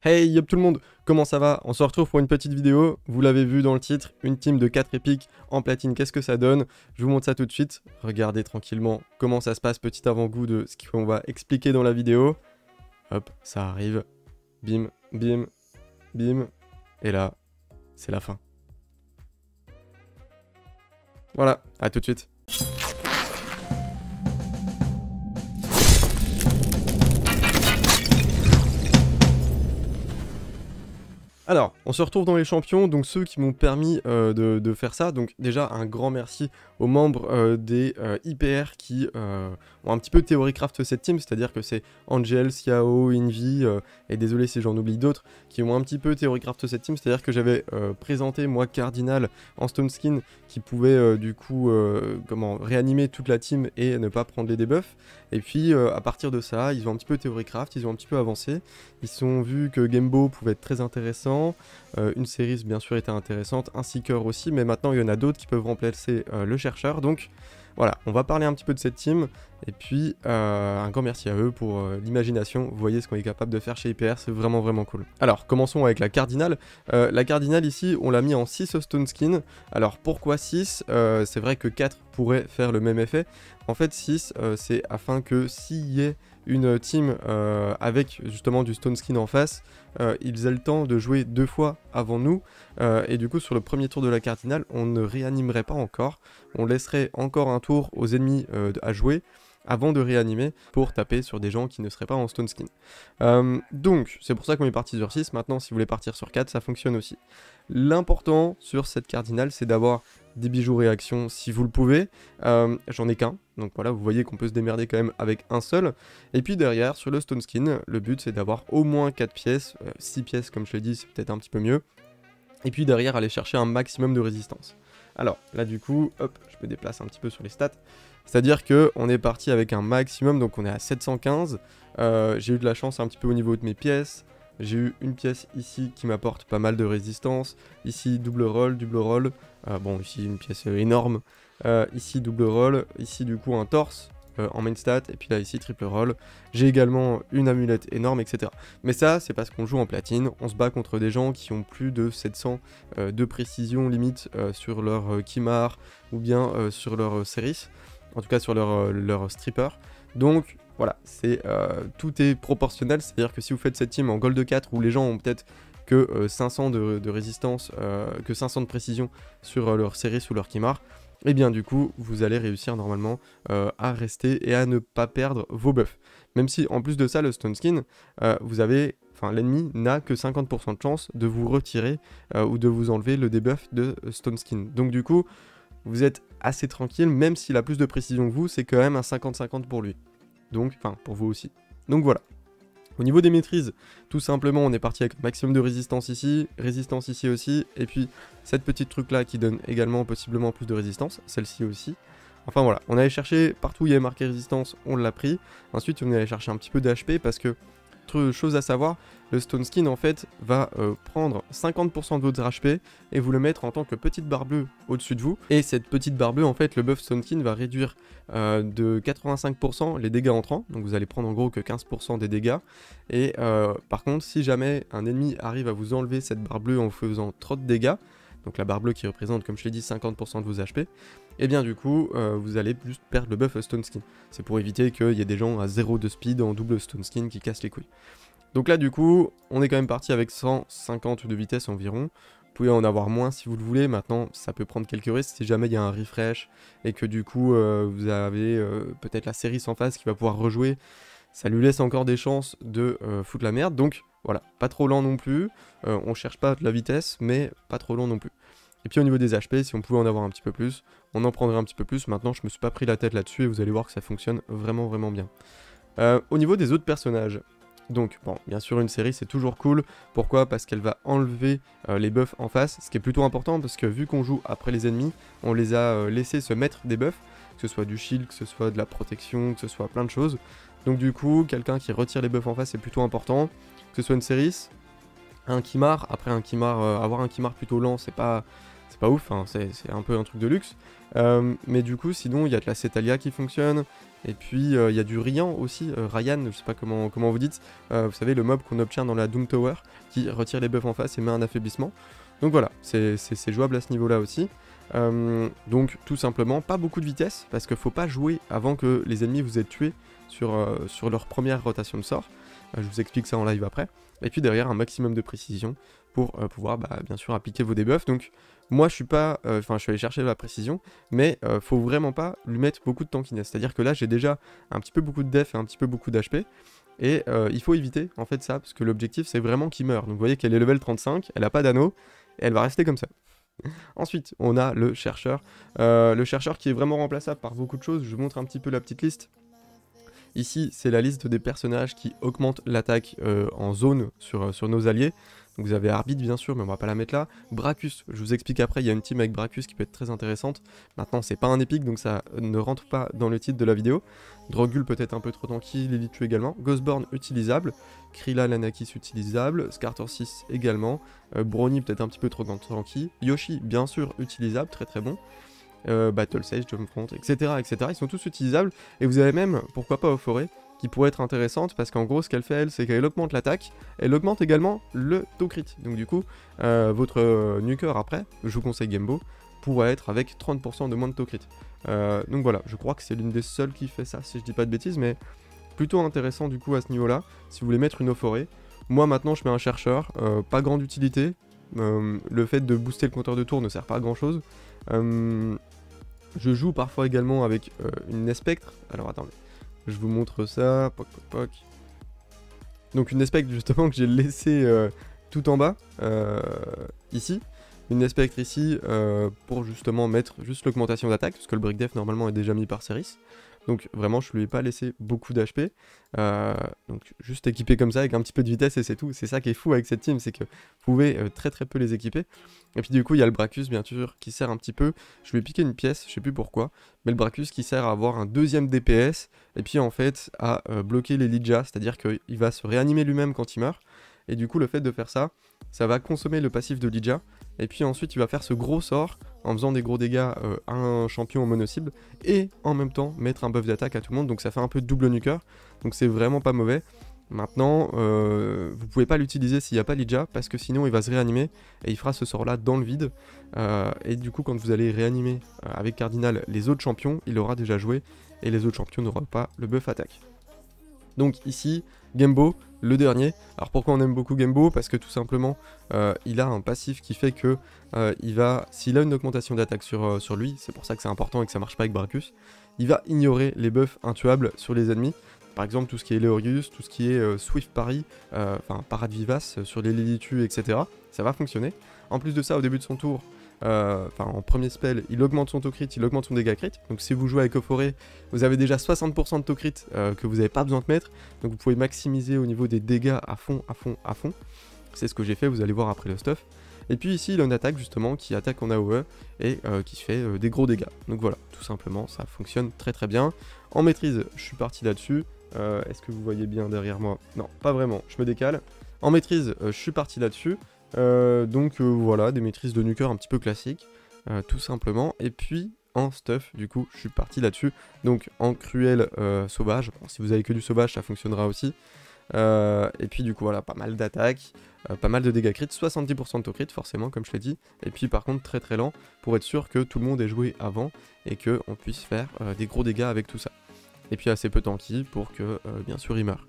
Hey yop tout le monde, comment ça va? On se retrouve pour une petite vidéo, vous l'avez vu dans le titre, une team de 4 épiques en platine, qu'est-ce que ça donne? Je vous montre ça tout de suite, regardez tranquillement comment ça se passe, petit avant-goût de ce qu'on va expliquer dans la vidéo. Hop, ça arrive, bim, bim, bim, et là, c'est la fin. Voilà, à tout de suite. Alors, on se retrouve dans les champions, donc ceux qui m'ont permis euh, de, faire ça. Donc déjà, un grand merci aux membres euh, des euh, IPR qui ont un petit peu théorie-craft cette team, c'est-à-dire que c'est Angel, Xiao, Invi, et désolé si j'en oublie d'autres, qui ont un petit peu théorie-craft cette team, c'est-à-dire que j'avais présenté, moi, Cardinal en Stone Skin, qui pouvait du coup comment réanimer toute la team et ne pas prendre les debuffs. Et puis, à partir de ça, ils ont un petit peu théorie-craft, ils ont un petit peu avancé, ils ont vu que Gamebo pouvait être très intéressant, euh, une série bien sûr était intéressante, un seeker aussi, mais maintenant il y en a d'autres qui peuvent remplacer euh, le chercheur. Donc voilà, on va parler un petit peu de cette team. Et puis euh, un grand merci à eux pour l'imagination. Vous voyez ce qu'on est capable de faire chez IPR, c'est vraiment vraiment cool. Alors commençons avec la cardinale. la cardinale ici, on l'a mis en 6 stone skin. Alors pourquoi 6 C'est vrai que 4 pourrait faire le même effet. En fait 6 c'est afin que s'il y ait une team euh, avec justement du stone skin en face, euh, ils aient le temps de jouer deux fois avant nous. Euh, et du coup, sur le premier tour de la cardinale, on ne réanimerait pas encore. On laisserait encore un tour aux ennemis à jouer avant de réanimer pour taper sur des gens qui ne seraient pas en stone skin. donc, c'est pour ça qu'on est parti sur 6. Maintenant, si vous voulez partir sur 4, ça fonctionne aussi. L'important sur cette cardinale, c'est d'avoir des bijoux réaction si vous le pouvez. Euh, j'en ai qu'un, donc voilà, vous voyez qu'on peut se démerder quand même avec un seul. Et puis derrière, sur le Stone Skin, le but c'est d'avoir au moins 4 pièces, 6 euh, pièces comme je l'ai dit, c'est peut-être un petit peu mieux. Et puis derrière, aller chercher un maximum de résistance. Alors là du coup, hop, je me déplace un petit peu sur les stats. C'est-à-dire que on est parti avec un maximum, donc on est à 715. Euh, j'ai eu de la chance un petit peu au niveau de mes pièces. J'ai eu une pièce ici qui m'apporte pas mal de résistance. Ici, double roll, double roll. Euh, bon, ici, une pièce énorme. Euh, ici, double roll. Ici, du coup, un torse en main stat. Et puis là, ici, triple roll. J'ai également une amulette énorme, etc. Mais ça, c'est parce qu'on joue en platine. On se bat contre des gens qui ont plus de 700 de précision limite sur leur Kimar ou bien sur leur Ceris. En tout cas, sur leur, leur stripper. Donc, voilà, c'est euh, tout est proportionnel, c'est-à-dire que si vous faites cette team en gold 4 où les gens ont peut-être que 500 euh, de, résistance, euh, que 500 de précision sur leur série ou leur Kimar, et eh bien du coup vous allez réussir normalement à rester et à ne pas perdre vos buffs. Même si en plus de ça le Stone Skin, vous avez, enfin l'ennemi n'a que 50% de chance de vous retirer ou de vous enlever le debuff de Stone Skin. Donc du coup vous êtes assez tranquille, même s'il a plus de précision que vous, c'est quand même un 50-50 pour lui. Donc, enfin, pour vous aussi. Donc voilà. Au niveau des maîtrises, tout simplement, on est parti avec maximum de résistance ici, résistance ici aussi, et puis cette petite truc là qui donne également possiblement plus de résistance, celle-ci aussi. Enfin voilà, on allait chercher partout où il y avait marqué résistance, on l'a pris. Ensuite, on allait chercher un petit peu d'HP parce que autre chose à savoir, le Stone Skin en fait va euh, prendre 50% de votre HP et vous le mettre en tant que petite barre bleue au-dessus de vous. Et cette petite barre bleue en fait, le buff Stone Skin va réduire euh, de 85% les dégâts entrants. Donc vous allez prendre en gros que 15% des dégâts. Et euh, par contre, si jamais un ennemi arrive à vous enlever cette barre bleue en faisant trop de dégâts, donc la barre bleue qui représente, comme je l'ai dit, 50% de vos HP, et eh bien du coup, vous allez juste perdre le buff Stone Skin. C'est pour éviter qu'il y ait des gens à 0 de speed en double Stone Skin qui cassent les couilles. Donc là, du coup, on est quand même parti avec 150 de vitesse environ. Vous pouvez en avoir moins si vous le voulez. Maintenant, ça peut prendre quelques risques si jamais il y a un refresh et que du coup, euh, vous avez euh, peut-être la série sans face qui va pouvoir rejouer. Ça lui laisse encore des chances de euh, foutre la merde. Donc voilà, pas trop lent non plus. on cherche pas la vitesse, mais pas trop lent non plus. Et puis au niveau des HP, si on pouvait en avoir un petit peu plus, on en prendrait un petit peu plus. Maintenant, je me suis pas pris la tête là-dessus et vous allez voir que ça fonctionne vraiment vraiment bien. au niveau des autres personnages, donc, bon, bien sûr, une série, c'est toujours cool. Pourquoi? Parce qu'elle va enlever euh, les buffs en face, ce qui est plutôt important, parce que vu qu'on joue après les ennemis, on les a euh, laissés se mettre des buffs, que ce soit du shield, que ce soit de la protection, que ce soit plein de choses. Donc du coup, quelqu'un qui retire les buffs en face, c'est plutôt important. Que ce soit une série, un Kimar, après un Kimar, euh, avoir un Kimar plutôt lent, c'est pas pas ouf, hein, c'est un peu un truc de luxe. Euh, mais du coup, sinon, il y a de la Cetalia qui fonctionne. Et puis, il y a du Ryan aussi, Ryan, je sais pas comment, comment vous dites. vous savez, le mob qu'on obtient dans la Doom Tower, qui retire les buffs en face et met un affaiblissement. Donc voilà, c'est jouable à ce niveau-là aussi. donc tout simplement, pas beaucoup de vitesse, parce qu'il faut pas jouer avant que les ennemis vous aient tué sur, sur leur première rotation de sort. je vous explique ça en live après. Et puis derrière, un maximum de précision pour pouvoir bah, bien sûr appliquer vos debuffs. Donc moi, je suis pas, euh, enfin, je suis allé chercher la précision, mais euh, faut vraiment pas lui mettre beaucoup de tankiness. C'est-à-dire que là, j'ai déjà un petit peu beaucoup de def et un petit peu beaucoup d'HP. Et euh, il faut éviter en fait ça, parce que l'objectif c'est vraiment qu'il meurt. Donc vous voyez qu'elle est level 35, elle a pas d'anneau, et elle va rester comme ça. Ensuite, on a le chercheur. le chercheur qui est vraiment remplaçable par beaucoup de choses. Je vous montre un petit peu la petite liste. Ici, c'est la liste des personnages qui augmentent l'attaque en zone sur nos alliés. Vous avez Arbitre bien sûr, mais on va pas la mettre là. Bracus, je vous explique après, il y a une team avec Bracus qui peut être très intéressante. Maintenant c'est pas un épique donc ça ne rentre pas dans le titre de la vidéo. Drogul peut-être un peu trop tranquille, Lilitu également. Ghostborn utilisable. Krilla Lanakis utilisable. Scartor 6 également. Euh, Brony peut-être un petit peu trop tranquille. Yoshi bien sûr utilisable, très très bon. Euh, Battle Sage, Jumpfront, etc., etc. Ils sont tous utilisables. Et vous avez même, pourquoi pas au forêt, qui pourrait être intéressante parce qu'en gros ce qu'elle fait elle c'est qu'elle augmente l'attaque, elle augmente également le taux crit. Donc du coup euh, votre euh, après, je vous conseille Gamebo, pourrait être avec 30% de moins de taux crit. Euh, donc voilà, je crois que c'est l'une des seules qui fait ça si je dis pas de bêtises, mais plutôt intéressant du coup à ce niveau là, si vous voulez mettre une eau forêt. Moi maintenant je mets un chercheur, pas grande utilité, le fait de booster le compteur de tour ne sert pas à grand chose. je joue parfois également avec une Spectre, alors attendez, je vous montre ça. Donc une espectre justement que j'ai laissé euh, tout en bas, euh, ici. Une espectre ici euh, pour justement mettre juste l'augmentation d'attaque, parce que le break def normalement est déjà mis par Ceris. Donc vraiment, je lui ai pas laissé beaucoup d'HP. Euh, donc juste équipé comme ça avec un petit peu de vitesse et c'est tout. C'est ça qui est fou avec cette team, c'est que vous pouvez euh, très très peu les équiper. Et puis du coup, il y a le Bracus bien sûr qui sert un petit peu. Je lui ai piqué une pièce, je sais plus pourquoi, mais le Bracus qui sert à avoir un deuxième DPS et puis en fait à euh, bloquer les Lidja, c'est-à-dire qu'il va se réanimer lui-même quand il meurt. Et du coup, le fait de faire ça, ça va consommer le passif de Lidja. Et puis ensuite, il va faire ce gros sort en faisant des gros dégâts euh, à un champion en mono-cible. Et en même temps, mettre un buff d'attaque à tout le monde. Donc ça fait un peu double nuker. Donc c'est vraiment pas mauvais. Maintenant, euh, vous pouvez pas l'utiliser s'il n'y a pas Lidja, parce que sinon il va se réanimer et il fera ce sort là dans le vide. Euh, et du coup, quand vous allez réanimer avec Cardinal les autres champions, il aura déjà joué et les autres champions n'auront pas le buff attaque. Donc ici, Gembo, le dernier. Alors pourquoi on aime beaucoup Gembo? Parce que tout simplement, euh, il a un passif qui fait que euh, va, s'il a une augmentation d'attaque sur, euh, sur lui, c'est pour ça que c'est important et que ça marche pas avec Bracus, il va ignorer les buffs intuables sur les ennemis. Par exemple, tout ce qui est Leorius, tout ce qui est Swift Parry, enfin Parade Vivace sur les Lilitu, etc. Ça va fonctionner. En plus de ça, au début de son tour, enfin en premier spell, il augmente son taux il augmente son dégât crit. Donc si vous jouez avec Forêt, vous avez déjà 60% de taux euh, que vous n'avez pas besoin de mettre. Donc vous pouvez maximiser au niveau des dégâts à fond, à fond, à fond. C'est ce que j'ai fait, vous allez voir après le stuff. Et puis ici, il a une attaque justement qui attaque en AOE et euh, qui fait des gros dégâts. Donc voilà, tout simplement, ça fonctionne très très bien. En maîtrise, je suis parti là-dessus. Est-ce que vous voyez bien derrière moi? Non, pas vraiment, je me décale. En maîtrise, je suis parti là-dessus. Euh, donc euh, voilà, des maîtrises de nuker un petit peu classiques, euh, tout simplement. Et puis en stuff, du coup, je suis parti là-dessus. Donc en cruel sauvage, si vous avez que du sauvage, ça fonctionnera aussi. et puis du coup, voilà, pas mal d'attaques, pas mal de dégâts crit, 70% de taux forcément, comme je l'ai dit. Et puis par contre, très très lent, pour être sûr que tout le monde ait joué avant et qu'on puisse faire des gros dégâts avec tout ça. Et puis assez peu tanky pour que, bien sûr, il meure.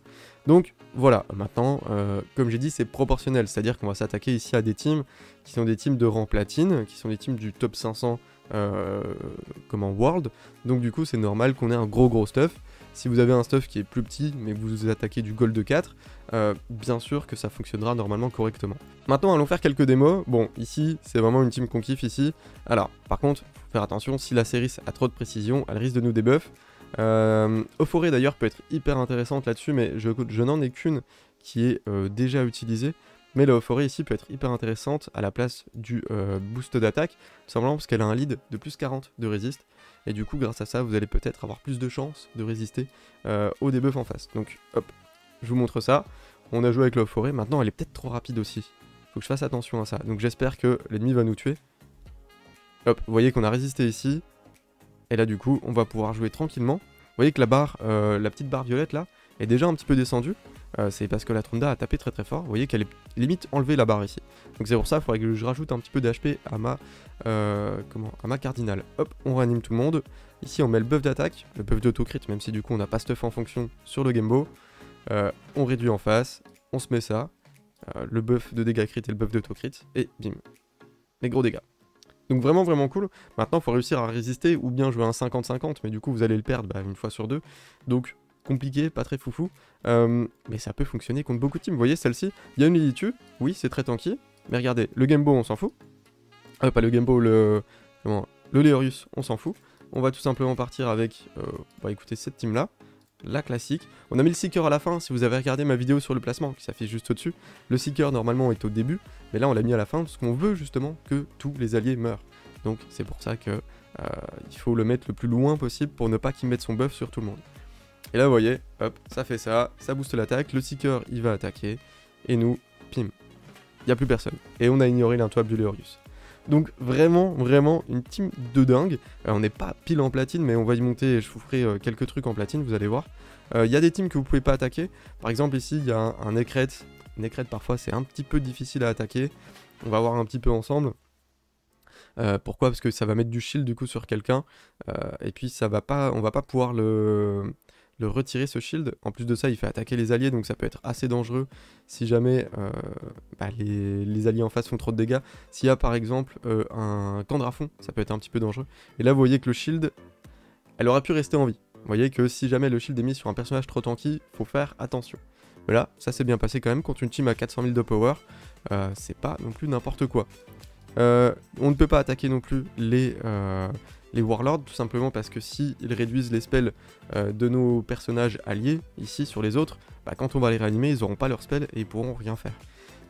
Donc voilà, maintenant, euh, comme j'ai dit, c'est proportionnel, c'est-à-dire qu'on va s'attaquer ici à des teams qui sont des teams de rang platine, qui sont des teams du top 500 euh, comme en world, donc du coup c'est normal qu'on ait un gros gros stuff. Si vous avez un stuff qui est plus petit, mais que vous attaquez du gold 4, euh, bien sûr que ça fonctionnera normalement correctement. Maintenant, allons faire quelques démos. Bon, ici, c'est vraiment une team qu'on kiffe ici. Alors, par contre, faire attention, si la série a trop de précision, elle risque de nous débuff. Euh, Euphorie d'ailleurs peut être hyper intéressante là-dessus, mais je, n'en ai qu'une qui est euh, déjà utilisée. Mais la Euphorie ici peut être hyper intéressante à la place du euh, boost d'attaque, tout simplement parce qu'elle a un lead de plus 40 de résiste. Et du coup, grâce à ça, vous allez peut-être avoir plus de chances de résister euh, au debuff en face. Donc hop, je vous montre ça. On a joué avec la Euphorie, maintenant elle est peut-être trop rapide aussi. Faut que je fasse attention à ça. Donc j'espère que l'ennemi va nous tuer. Hop, vous voyez qu'on a résisté ici. Et là, du coup, on va pouvoir jouer tranquillement. Vous voyez que la barre, euh, la petite barre violette là, est déjà un petit peu descendue. Euh, c'est parce que la Trunda a tapé très très fort. Vous voyez qu'elle est limite enlevé la barre ici. Donc c'est pour ça, il faudrait que je rajoute un petit peu d'HP à ma euh, comment à ma cardinale. Hop, on réanime tout le monde. Ici, on met le buff d'attaque, le buff d'autocrit, même si du coup on n'a pas stuff en fonction sur le Gamebo. On réduit en face, on se met ça. le buff de dégâts crit et le buff d'autocrit. Et bim. Les gros dégâts. Donc vraiment vraiment cool. Maintenant, il faut réussir à résister ou bien jouer un 50-50, mais du coup vous allez le perdre bah, une fois sur deux. Donc compliqué, pas très foufou. Euh, mais ça peut fonctionner contre beaucoup de teams. Vous voyez, celle-ci, il y a une Lilitu, oui, c'est très tanky. Mais regardez, le Gamebo, on s'en fout. Euh, pas le Gamebo, le... Comment le Leorius, on s'en fout. On va tout simplement partir avec, euh, bah écoutez, cette team-là. La classique. On a mis le Seeker à la fin, si vous avez regardé ma vidéo sur le placement, qui s'affiche juste au-dessus. Le Seeker, normalement, est au début. Mais là, on l'a mis à la fin, parce qu'on veut justement que tous les alliés meurent. Donc, c'est pour ça que euh, il faut le mettre le plus loin possible pour ne pas qu'il mette son buff sur tout le monde. Et là, vous voyez, hop, ça fait ça, ça booste l'attaque, le Seeker, il va attaquer, et nous, pim, il n'y a plus personne. Et on a ignoré l'intoable du Leorius. Donc vraiment, vraiment une team de dingue. Euh, on n'est pas pile en platine, mais on va y monter et je vous ferai euh, quelques trucs en platine, vous allez voir. Euh, il y a des teams que vous pouvez pas attaquer. Par exemple ici, il y a un, un Nekret. Nekret parfois c'est un petit peu difficile à attaquer. On va voir un petit peu ensemble. pourquoi? Parce que ça va mettre du shield du coup sur quelqu'un. et puis ça va pas, on va pas pouvoir le le retirer ce shield. En plus de ça, il fait attaquer les alliés, donc ça peut être assez dangereux si jamais euh, bah, les, alliés en face font trop de dégâts. S'il y a par exemple euh, un Candrafond, ça peut être un petit peu dangereux. Et là, vous voyez que le shield, elle aurait pu rester en vie. Vous voyez que si jamais le shield est mis sur un personnage trop tanky, faut faire attention. Voilà, ça s'est bien passé quand même contre une team à 400 000 de power. Euh, c'est pas non plus n'importe quoi. on ne peut pas attaquer non plus les, les Warlords, tout simplement parce que si ils réduisent les spells euh, de nos personnages alliés, ici sur les autres, bah, quand on va les réanimer, ils n'auront pas leurs spells et ils pourront rien faire.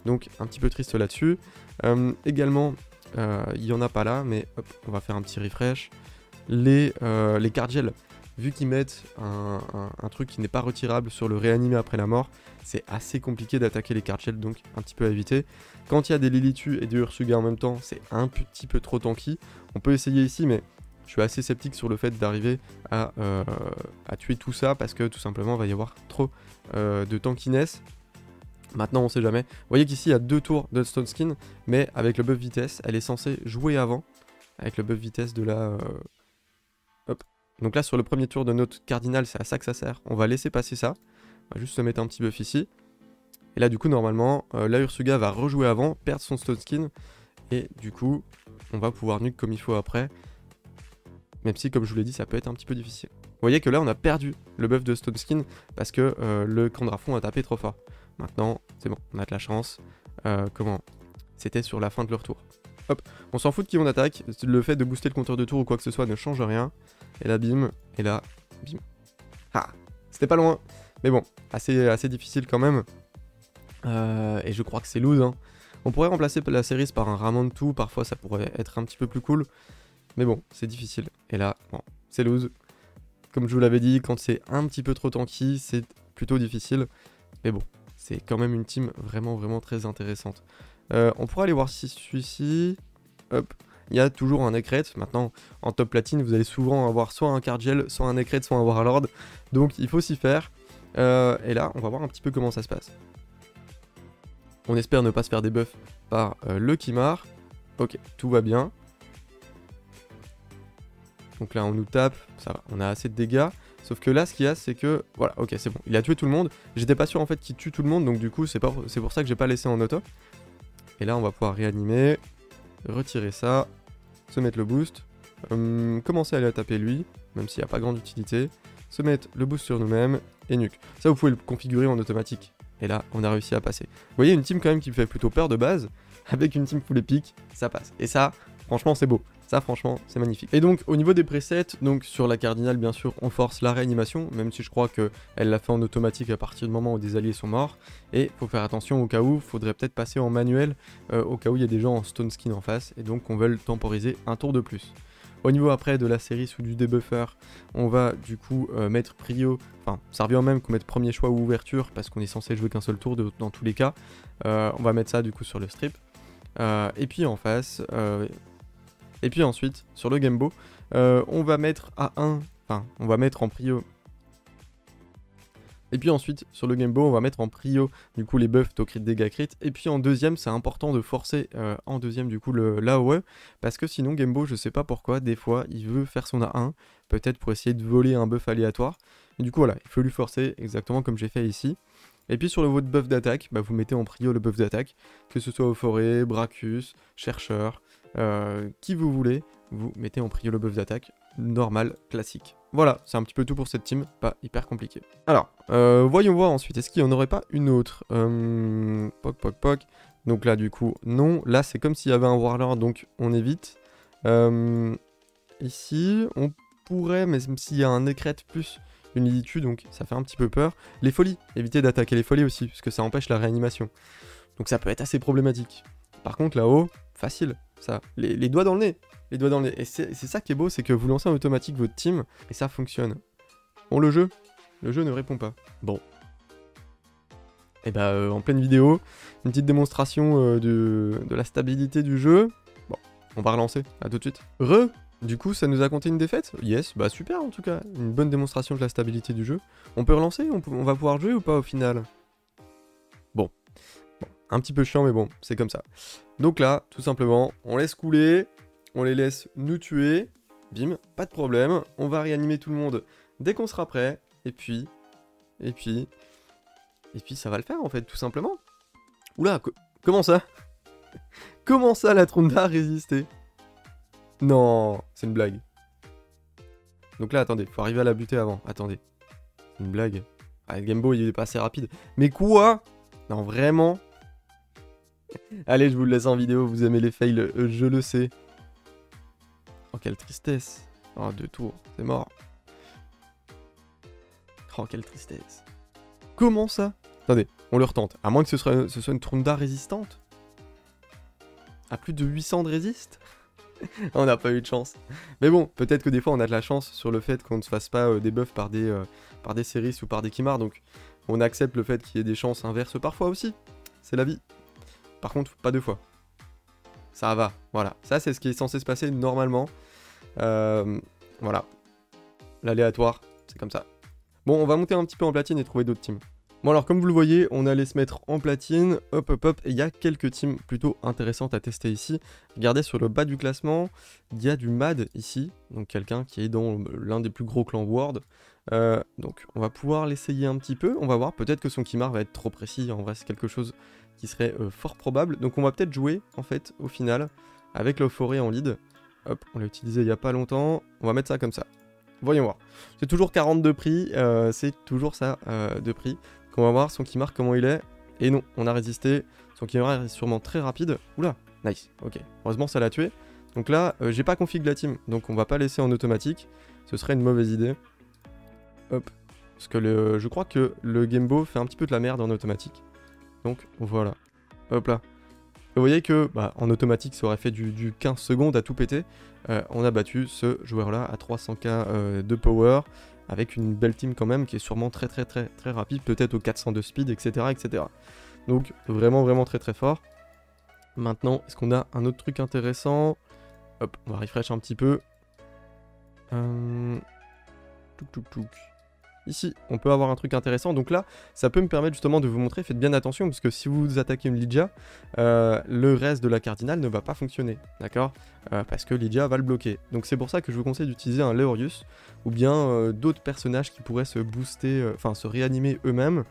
Donc un petit peu triste là-dessus. Euh, également, euh, il n'y en a pas là, mais on va faire un petit refresh. Les, les Cardiel, vu qu'ils mettent un, truc qui n'est pas retirable sur le réanimer après la mort, c'est assez compliqué d'attaquer les Cardiel, donc un petit peu à éviter. Quand il y a des Lilitu et des Ursuga en même temps, c'est un petit peu trop tanky. On peut essayer ici, mais je suis assez sceptique sur le fait d'arriver euh, à, tuer tout ça parce que tout simplement il va y avoir trop euh, de tankiness. Maintenant on sait jamais. Vous voyez qu'ici il y a deux tours de Stone Skin, mais avec le buff vitesse, elle est censée jouer avant. Avec le buff vitesse de la... Euh, hop. Donc là sur le premier tour de notre cardinal, c'est à ça que ça sert. On va laisser passer ça. On va juste se mettre un petit buff ici. Et là du coup normalement, la Ursuga va rejouer avant, perdre son Stone Skin. Et du coup, on va pouvoir nuke comme il faut après. Même si, comme je vous l'ai dit, ça peut être un petit peu difficile. Vous voyez que là, on a perdu le buff de Stone Skin parce que euh, le Candrafon a tapé trop fort. Maintenant, c'est bon, on a de la chance. Euh, comment? C'était sur la fin de leur tour. Hop, on s'en fout de qui on attaque. Le fait de booster le compteur de tour ou quoi que ce soit ne change rien. Et là, bim. Et là, bim. Ah, c'était pas loin. Mais bon, assez, difficile quand même. Euh, et je crois que c'est loose. Hein. On pourrait remplacer la série par un Ramon tout. Parfois, ça pourrait être un petit peu plus cool. Mais bon, c'est difficile. Et là, bon, c'est lose. Comme je vous l'avais dit, quand c'est un petit peu trop tanky, c'est plutôt difficile. Mais bon, c'est quand même une team vraiment, vraiment très intéressante. Euh, on pourra aller voir si celui-ci... Hop, il y a toujours un Necret. Maintenant, en top platine, vous allez souvent avoir soit un Cardgel, soit un Necret, soit un Warlord. Donc il faut s'y faire. Euh, et là, on va voir un petit peu comment ça se passe. On espère ne pas se faire des buffs par euh, le Kimar. Ok, tout va bien. Donc là, on nous tape, ça va, on a assez de dégâts. Sauf que là, ce qu'il y a, c'est que... Voilà, ok, c'est bon. Il a tué tout le monde. J'étais pas sûr, en fait, qu'il tue tout le monde. Donc du coup, c'est pour ça que j'ai pas laissé en auto. Et là, on va pouvoir réanimer. Retirer ça. Se mettre le boost. Hum, commencer à aller taper lui. Même s'il n'y a pas grande utilité. Se mettre le boost sur nous-mêmes. Et nuke. Ça, vous pouvez le configurer en automatique. Et là, on a réussi à passer. Vous voyez, une team quand même qui me fait plutôt peur de base. Avec une team full épique, ça passe. Et ça, franchement, c'est beau. Ça, franchement, c'est magnifique. Et donc, au niveau des presets, donc sur la cardinale, bien sûr, on force la réanimation, même si je crois qu'elle l'a fait en automatique à partir du moment où des alliés sont morts. Et faut faire attention au cas où, faudrait peut-être passer en manuel, euh, au cas où il y a des gens en stone skin en face, et donc on veut temporiser un tour de plus. Au niveau après de la série sous du debuffer, on va du coup euh, mettre prio, enfin ça revient même qu'on mette premier choix ou ouverture parce qu'on est censé jouer qu'un seul tour dans tous les cas. Euh, on va mettre ça du coup sur le strip. et puis en face, Et puis ensuite, sur le Gembo, euh, on va mettre à 1, enfin, on va mettre en prio et puis ensuite, sur le Game Boy, on va mettre en prio du coup les buffs to crit, dégâts crit. Et puis en deuxième, c'est important de forcer euh, en deuxième du coup l'AOE. Parce que sinon, Game Boy, je sais pas pourquoi, des fois, il veut faire son A1. Peut-être pour essayer de voler un buff aléatoire. Et du coup, voilà, il faut lui forcer exactement comme j'ai fait ici. Et puis sur le votre buff d'attaque, bah, vous mettez en prio le buff d'attaque. Que ce soit au forêt, Bracus, chercheur, euh, qui vous voulez. Vous mettez en prio le buff d'attaque normal, classique. Voilà, c'est un petit peu tout pour cette team, pas hyper compliqué. Alors, euh, voyons voir ensuite, est-ce qu'il n'y en aurait pas une autre? Euh, Poc, poc, poc. Donc là, du coup, non. Là, c'est comme s'il y avait un Warlord, donc on évite. Ici, on pourrait, mais s'il y a un écret plus une Liditu, donc ça fait un petit peu peur. Les folies, éviter d'attaquer les folies aussi, parce que ça empêche la réanimation. Donc ça peut être assez problématique. Par contre, là-haut, facile, ça. les doigts dans le nez, les doigts dans les... Et c'est ça qui est beau, c'est que vous lancez en automatique votre team, et ça fonctionne. Bon, le jeu Le jeu ne répond pas. Bon. Et eh bah, euh, en pleine vidéo, une petite démonstration euh, de, la stabilité du jeu. Bon, on va relancer, à tout de suite. Re du coup, ça nous a compté une défaite? Yes, bah super en tout cas. Une bonne démonstration de la stabilité du jeu. On peut relancer? On, va pouvoir jouer ou pas au final? Un petit peu chiant, mais bon, c'est comme ça. Donc là, tout simplement, on laisse couler on les laisse nous tuer, bim, pas de problème, on va réanimer tout le monde dès qu'on sera prêt, et puis, et puis, et puis ça va le faire en fait, tout simplement. Oula, comment ça? Comment ça la Tronda a résisté Non, c'est une blague. Donc là, attendez, faut arriver à la buter avant, attendez. Une blague. Ah, le Game Boy, il est pas assez rapide. Mais quoi? Non, vraiment? Allez, je vous le laisse en vidéo, vous aimez les fails, euh, je le sais. Oh, quelle tristesse. Oh, deux tours, c'est mort. Oh, quelle tristesse. Comment ça? Attendez, on le retente. À moins que ce soit, une Trunda résistante. À plus de 800 de résiste On n'a pas eu de chance. Mais bon, peut-être que des fois on a de la chance sur le fait qu'on ne se fasse pas euh, des buffs par des, euh, par des séries ou par des Kimars. Donc on accepte le fait qu'il y ait des chances inverses parfois aussi. C'est la vie. Par contre, pas deux fois ça va, voilà. Ça, c'est ce qui est censé se passer normalement. Euh, voilà. L'aléatoire, c'est comme ça. Bon, on va monter un petit peu en platine et trouver d'autres teams. Bon alors comme vous le voyez, on allait se mettre en platine, hop hop hop, et il y a quelques teams plutôt intéressantes à tester ici. Regardez sur le bas du classement, il y a du MAD ici, donc quelqu'un qui est dans l'un des plus gros clans World. Euh, donc on va pouvoir l'essayer un petit peu, on va voir, peut-être que son Kimar va être trop précis, en vrai c'est quelque chose qui serait euh, fort probable. Donc on va peut-être jouer en fait au final avec le forêt en lead. Hop, on l'a utilisé il n'y a pas longtemps, on va mettre ça comme ça. Voyons voir. C'est toujours 40 de prix, euh, c'est toujours ça de prix. On va voir son Kimar comment il est. Et non, on a résisté. Son Kimar est sûrement très rapide. Oula, nice, ok. Heureusement ça l'a tué. Donc là, j'ai pas config la team, donc on va pas laisser en automatique. Ce serait une mauvaise idée. Hop. Parce que le, je crois que le Gamebo fait un petit peu de la merde en automatique. Donc voilà. Hop là. Vous voyez que bah, en automatique ça aurait fait du, 15 secondes à tout péter. Euh, on a battu ce joueur là à 300k euh, de power avec une belle team quand même qui est sûrement très très très très rapide, peut-être au 400 de speed, etc. etc. Donc vraiment vraiment très très fort. Maintenant, est-ce qu'on a un autre truc intéressant? Hop, on va refresh un petit peu. Euh... Ici, on peut avoir un truc intéressant. Donc là, ça peut me permettre justement de vous montrer, faites bien attention, parce que si vous attaquez une Lydia, euh, le reste de la cardinale ne va pas fonctionner, d'accord? Euh, Parce que Lydia va le bloquer. Donc c'est pour ça que je vous conseille d'utiliser un Leorius, ou bien euh, d'autres personnages qui pourraient se booster, enfin se réanimer eux-mêmes,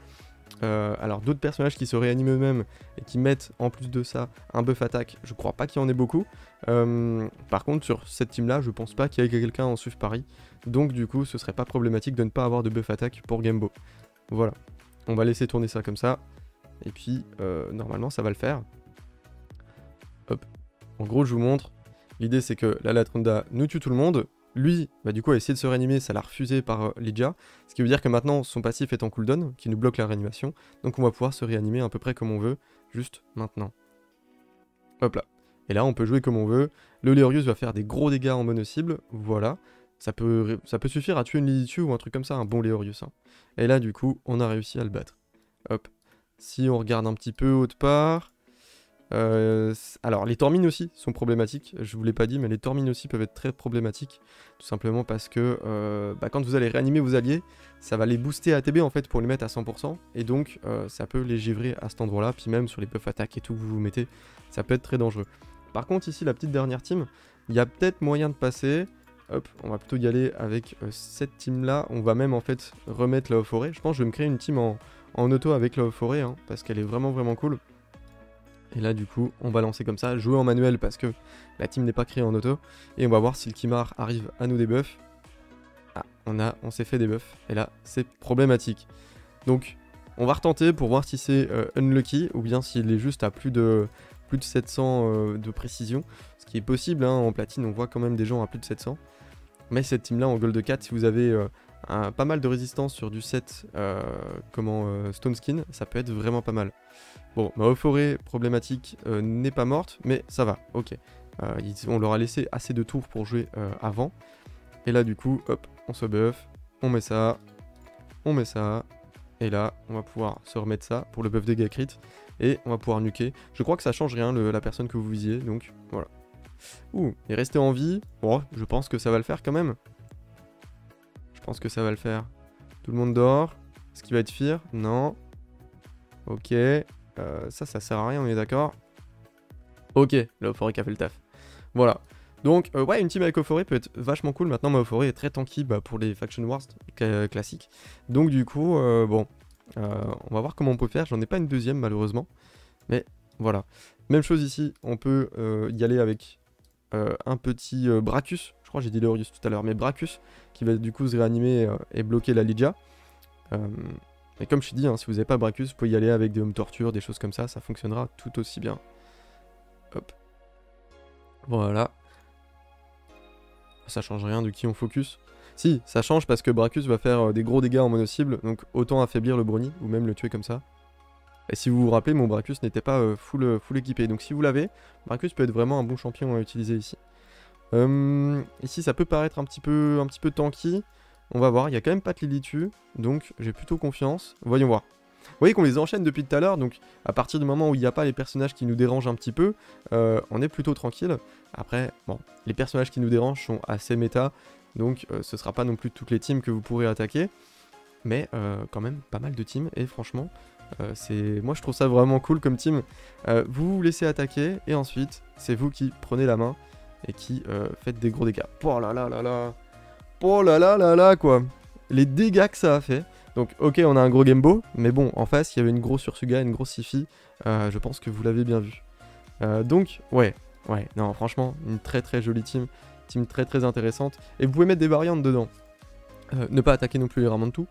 euh, alors d'autres personnages qui se réaniment eux-mêmes et qui mettent en plus de ça un buff attaque, je crois pas qu'il y en ait beaucoup. Euh, par contre sur cette team là, je pense pas qu'il y ait quelqu'un en suivre Paris. Donc du coup ce serait pas problématique de ne pas avoir de buff attaque pour Gamebo. Voilà, on va laisser tourner ça comme ça. Et puis euh, normalement ça va le faire. Hop, en gros je vous montre. L'idée c'est que la Latronda nous tue tout le monde, lui, bah, du coup, a essayé de se réanimer, ça l'a refusé par euh. Ce qui veut dire que maintenant, son passif est en cooldown, qui nous bloque la réanimation. Donc on va pouvoir se réanimer à peu près comme on veut, juste maintenant. Hop là. Et là, on peut jouer comme on veut. Le Leorius va faire des gros dégâts en mono-cible, voilà. Ça peut, ça peut suffire à tuer une Lilitu ou un truc comme ça, un bon Leorius. Hein. Et là, du coup, on a réussi à le battre. Hop. Si on regarde un petit peu autre part... Euh, alors, les Tormines aussi sont problématiques. Je vous l'ai pas dit, mais les Tormines aussi peuvent être très problématiques. Tout simplement parce que euh, bah, quand vous allez réanimer vos alliés, ça va les booster à TB en fait pour les mettre à 100%. Et donc, euh, ça peut les givrer à cet endroit-là. Puis même sur les buffs attaques et tout que vous vous mettez, ça peut être très dangereux. Par contre, ici, la petite dernière team, il y a peut-être moyen de passer. Hop, on va plutôt y aller avec cette team-là. On va même en fait remettre la forêt. Je pense que je vais me créer une team en, auto avec la forêt, hein, parce qu'elle est vraiment vraiment cool. Et là, du coup, on va lancer comme ça, jouer en manuel parce que la team n'est pas créée en auto. Et on va voir si le Kimar arrive à nous débuff. Ah, on, a, on s'est fait des buffs. Et là, c'est problématique. Donc, on va retenter pour voir si c'est euh, unlucky ou bien s'il est juste à plus de, plus de 700 euh, de précision. Ce qui est possible, hein, en platine, on voit quand même des gens à plus de 700. Mais cette team-là, en gold 4, si vous avez euh, pas mal de résistance sur du set comment, Stone Skin, ça peut être vraiment pas mal. Bon, ma forêt problématique euh, n'est pas morte, mais ça va, ok. Euh, on leur a laissé assez de tours pour jouer euh, avant. Et là, du coup, hop, on se buff, on met ça, on met ça. Et là, on va pouvoir se remettre ça pour le buff dégâts crit. Et on va pouvoir nuker. Je crois que ça change rien, la personne que vous visiez, donc voilà. Ouh, et rester en vie. Bon, je pense que ça va le faire quand même. Pense que ça va le faire. Tout le monde dort. Est-ce qu'il va être fier? Non. Ok. Euh, ça, ça sert à rien, on est d'accord? Ok, le forêt qui a fait le taf. Voilà. Donc, euh, ouais, une team avec Ophory peut être vachement cool. Maintenant, ma Ophory est très tanky bah, pour les Faction Wars classiques. Donc, du coup, euh, bon, on va voir comment on peut faire. J'en ai pas une deuxième, malheureusement. Mais voilà. Même chose ici, on peut y aller avec un petit Bracus. Je crois j'ai dit Leorius tout à l'heure, mais Bracus, qui va du coup se réanimer et bloquer la Lydia. Mais comme je t'ai dit, hein, si vous n'avez pas Bracus, vous pouvez y aller avec des home torture, des choses comme ça, ça fonctionnera tout aussi bien. Hop. Voilà. Ça change rien de qui on focus. Si, ça change parce que Bracus va faire euh, des gros dégâts en mono-cible, donc autant affaiblir le Brony, ou même le tuer comme ça. Et si vous vous rappelez, mon Bracus n'était pas euh, full, euh, full équipé, donc si vous l'avez, Bracus peut être vraiment un bon champion à utiliser ici. ici, ça peut paraître un petit peu, tanky, on va voir, il n'y a quand même pas de Lilitu, donc j'ai plutôt confiance. Voyons voir. Vous voyez qu'on les enchaîne depuis tout à l'heure, donc à partir du moment où il n'y a pas les personnages qui nous dérangent un petit peu, euh, on est plutôt tranquille. Après, bon, les personnages qui nous dérangent sont assez méta, donc ce euh, ce sera pas non plus toutes les teams que vous pourrez attaquer, mais euh, quand même pas mal de teams, et franchement, c'est moi je trouve ça vraiment cool comme team. vous vous laissez attaquer, et ensuite, c'est vous qui prenez la main, et qui faites des gros dégâts. Oh là là là là Oh là là là là, quoi. Les dégâts que ça a fait. Donc, ok, on a un gros Gembo, mais bon, en face, il y avait une grosse Ursuga, une grosse Sifi. Euh, je pense que vous l'avez bien vu. Euh, donc, ouais, ouais, non, franchement, une très très jolie team. Team très très intéressante. Et vous pouvez mettre des variantes dedans. Euh, ne pas attaquer non plus les tout.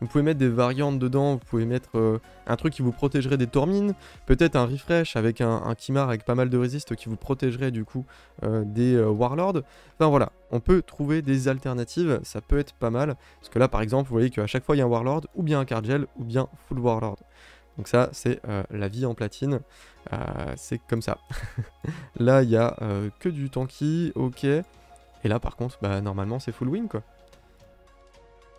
Vous pouvez mettre des variantes dedans, vous pouvez mettre euh, un truc qui vous protégerait des Tormines, peut-être un refresh avec un, Kimar avec pas mal de résistes qui vous protégerait du coup euh, des euh, Warlords. Enfin voilà, on peut trouver des alternatives, ça peut être pas mal. Parce que là par exemple, vous voyez qu'à chaque fois il y a un Warlord, ou bien un Cardgel, ou bien Full Warlord. Donc ça, c'est la vie en platine. c'est comme ça. là, il y a que du tanky, ok. Et là, par contre, bah, normalement, c'est full win, quoi.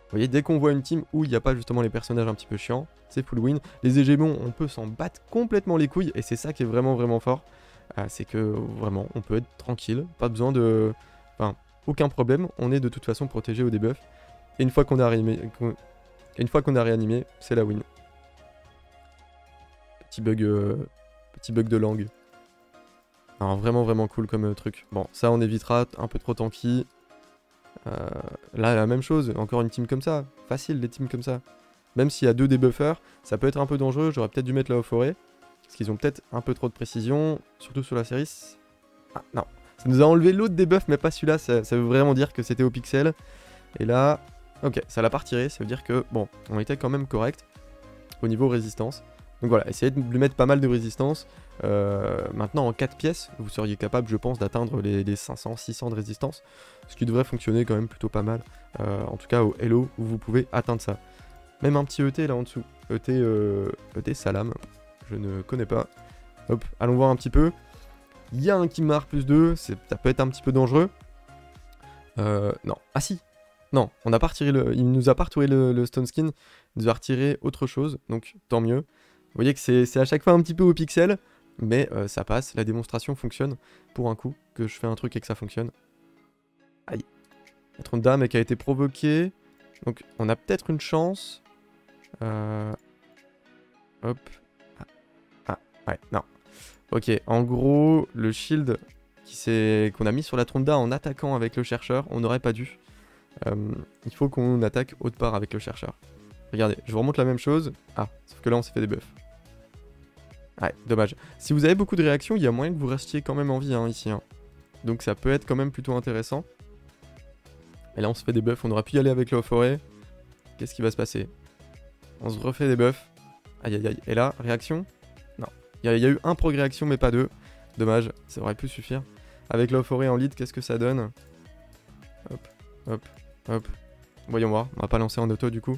Vous voyez, dès qu'on voit une team où il n'y a pas justement les personnages un petit peu chiants, c'est full win. Les hégémons, on peut s'en battre complètement les couilles, et c'est ça qui est vraiment vraiment fort. Euh, c'est que vraiment, on peut être tranquille, pas besoin de... Enfin, aucun problème, on est de toute façon protégé au debuff. Et une fois qu'on a réanimé, une fois qu'on a réanimé, c'est la win. Petit bug, euh, petit bug de langue. Alors, vraiment vraiment cool comme euh, truc. Bon, ça on évitera, un peu trop tanky. Euh, là, la même chose, encore une team comme ça. Facile, des teams comme ça. Même s'il y a deux debuffers, ça peut être un peu dangereux. J'aurais peut-être dû mettre la forêt. Parce qu'ils ont peut-être un peu trop de précision. Surtout sur la série. Ah, non. Ça nous a enlevé l'autre debuff, mais pas celui-là. Ça, veut vraiment dire que c'était au pixel. Et là... Ok, ça l'a pas. Ça veut dire que, bon, on était quand même correct. Au niveau résistance. Donc voilà, essayez de lui mettre pas mal de résistance. Euh, maintenant, en 4 pièces, vous seriez capable, je pense, d'atteindre les, 500-600 de résistance. Ce qui devrait fonctionner quand même plutôt pas mal. Euh, en tout cas, au Hello, vous pouvez atteindre ça. Même un petit ET là en dessous. ET, euh, ET Salam. Je ne connais pas. Hop, allons voir un petit peu. Il y a un Kimar plus 2. Ça peut être un petit peu dangereux. non. Ah si Non, on a il nous a pas retiré le, le Stone Skin. Il nous a retiré autre chose. Donc, tant mieux. Vous voyez que c'est à chaque fois un petit peu au pixel. Mais euh, ça passe, la démonstration fonctionne pour un coup, que je fais un truc et que ça fonctionne. Aïe. La trône dame qui a été provoquée, donc on a peut-être une chance. Euh... Hop. Ah. ah, ouais, non. Ok, en gros, le shield qu'on a mis sur la Tronda en attaquant avec le chercheur, on n'aurait pas dû. Euh, il faut qu'on attaque autre part avec le chercheur. Regardez, je vous remonte la même chose. Ah, sauf que là on s'est fait des buffs. Ouais, dommage. Si vous avez beaucoup de réactions, il y a moyen que vous restiez quand même en vie hein, ici. Hein. Donc ça peut être quand même plutôt intéressant. Et là on se fait des buffs, on aurait pu y aller avec le forêt. Qu'est-ce qui va se passer? On se refait des buffs. Aïe aïe aïe. Et là, réaction? Non. Il y, a eu un progrès mais pas deux. Dommage, ça aurait pu suffire. Avec la forêt en lead, qu'est-ce que ça donne? Hop, hop, hop. Voyons voir, on va pas lancer en auto du coup.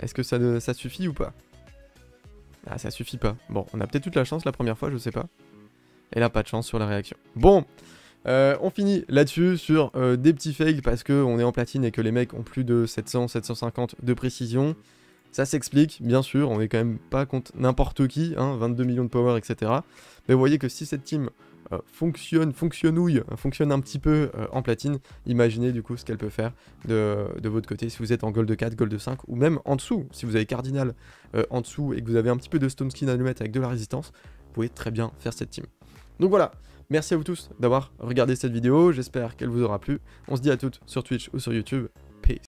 Est-ce que ça suffit ou pas? Ah, ça suffit pas. Bon, on a peut-être toute la chance la première fois, je sais pas. Et là, pas de chance sur la réaction. Bon, euh, on finit là-dessus sur euh, des petits fails parce qu'on est en platine et que les mecs ont plus de 700, 750 de précision. Ça s'explique, bien sûr, on est quand même pas contre n'importe qui, hein, 22 millions de power, etc. Mais vous voyez que si cette team euh, fonctionne, fonctionnouille, fonctionne un petit peu euh, en platine, imaginez du coup ce qu'elle peut faire de, votre côté si vous êtes en gold 4, gold 5 ou même en dessous, si vous avez cardinal euh, en dessous et que vous avez un petit peu de stone skin à nous mettre avec de la résistance, vous pouvez très bien faire cette team. Donc voilà, merci à vous tous d'avoir regardé cette vidéo, j'espère qu'elle vous aura plu. On se dit à toutes sur Twitch ou sur YouTube